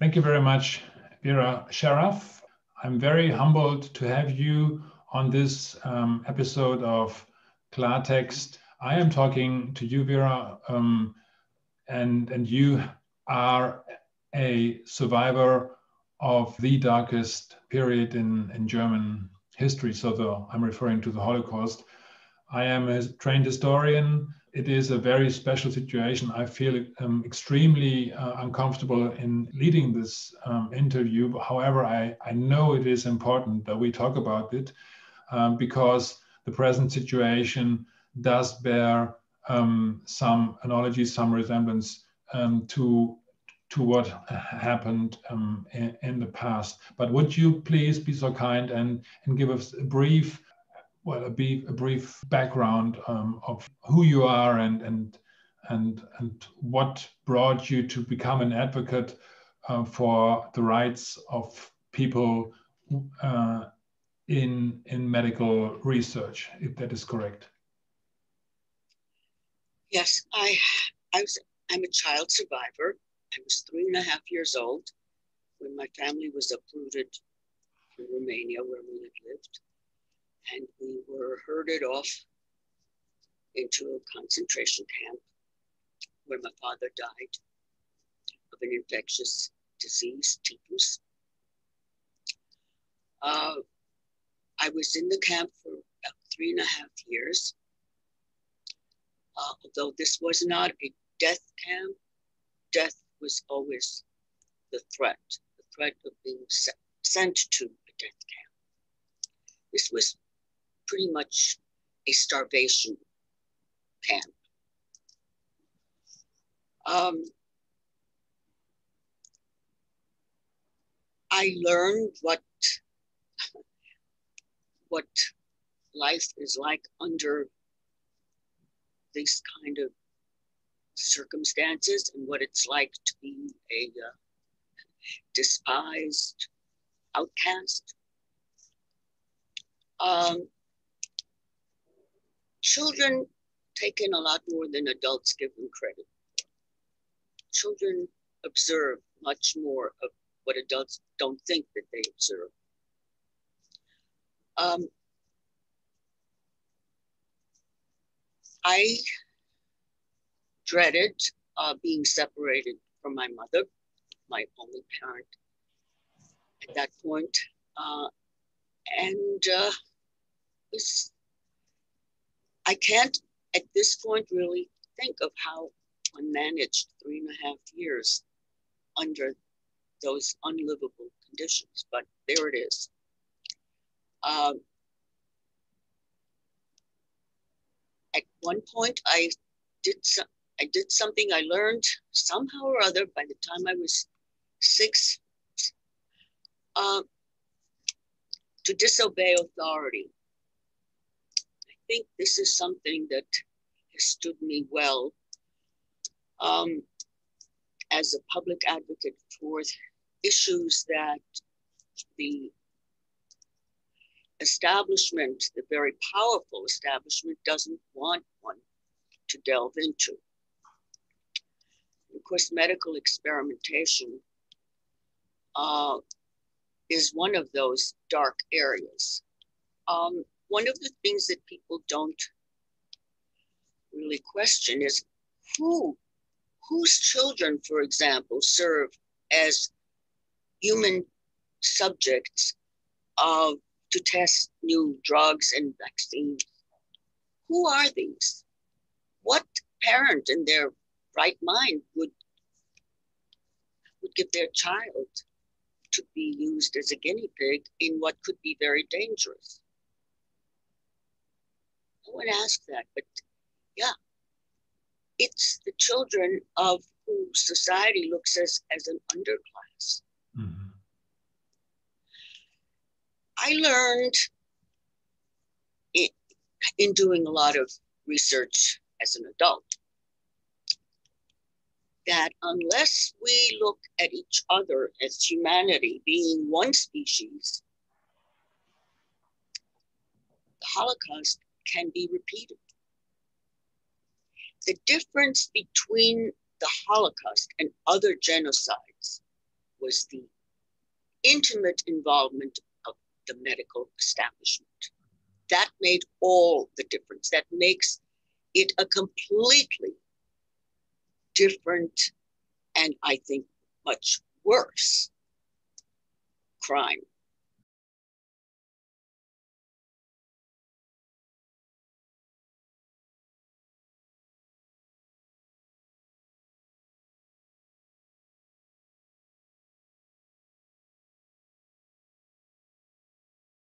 Thank you very much, Vera Sharav. I'm very humbled to have you on this um, episode of Klartext. I am talking to you, Vera, um, and, and you are a survivor of the darkest period in, in German history. So the, I'm referring to the Holocaust. I am a trained historian. It is a very special situation. I feel um, extremely uh, uncomfortable in leading this um, interview. However, I, I know it is important that we talk about it um, because the present situation does bear um, some analogy, some resemblance um, to to what happened um, in, in, the past. But would you please be so kind and, and give us a brief, well, a brief, a brief background um, of who you are and, and, and, and what brought you to become an advocate uh, for the rights of people uh, in, in medical research, if that is correct? Yes, I, I was, I'm a child survivor I was three and a half years old when my family was uprooted from Romania, where we had lived, and we were herded off into a concentration camp where my father died of an infectious disease, typhus. Uh, I was in the camp for about three and a half years. Uh, although this was not a death camp, death was always the threat, the threat of being sent to a death camp. This was pretty much a starvation camp. Um, I learned what what life is like under these kind of circumstances and what it's like to be a uh, despised outcast. Um, children take in a lot more than adults give them credit. Children observe much more of what adults don't think that they observe. Um, I dreaded uh, being separated from my mother, my only parent at that point. Uh, and uh, was, I can't at this point really think of how I managed three and a half years under those unlivable conditions, but there it is. Um, at one point, I did some, I did something I learned somehow or other by the time I was six uh, to disobey authority. I think this is something that has stood me well um, as a public advocate for issues that the establishment, the very powerful establishment, doesn't want one to delve into. Of course, medical experimentation uh, is one of those dark areas. Um, one of the things that people don't really question is who, whose children, for example, serve as human subjects uh, to test new drugs and vaccines. Who are these? What parent in their right mind would would give their child to be used as a guinea pig in what could be very dangerous. No one asked that, but yeah, it's the children of who society looks as, as an underclass. Mm-hmm. I learned in, in doing a lot of research as an adult that unless we look at each other as humanity being one species, the Holocaust can be repeated. The difference between the Holocaust and other genocides was the intimate involvement of the medical establishment. That made all the difference. That makes it a completely different and I think much worse crime